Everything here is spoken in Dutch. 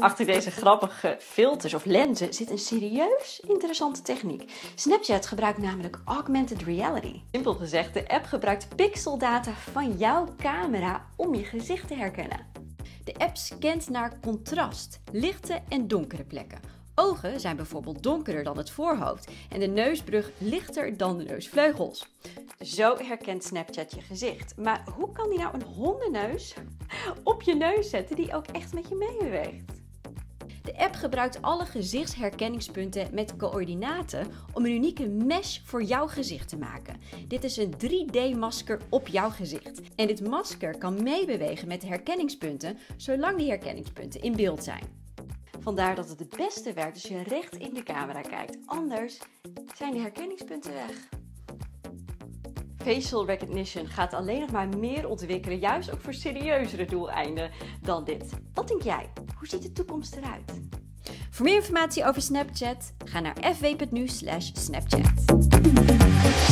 Achter deze grappige filters of lenzen zit een serieus interessante techniek. Snapchat gebruikt namelijk augmented reality. Simpel gezegd, de app gebruikt pixeldata van jouw camera om je gezicht te herkennen. De app scant naar contrast, lichte en donkere plekken. Ogen zijn bijvoorbeeld donkerder dan het voorhoofd en de neusbrug lichter dan de neusvleugels. Zo herkent Snapchat je gezicht. Maar hoe kan die nou een hondenneus op je neus zetten die ook echt met je meebeweegt? De app gebruikt alle gezichtsherkenningspunten met coördinaten om een unieke mesh voor jouw gezicht te maken. Dit is een 3D-masker op jouw gezicht. En dit masker kan meebewegen met de herkenningspunten, zolang die herkenningspunten in beeld zijn. Vandaar dat het het beste werkt als je recht in de camera kijkt. Anders zijn de herkenningspunten weg. Facial recognition gaat alleen nog maar meer ontwikkelen, juist ook voor serieuzere doeleinden dan dit. Wat denk jij? Hoe ziet de toekomst eruit? Voor meer informatie over Snapchat, ga naar fw.nu/snapchat.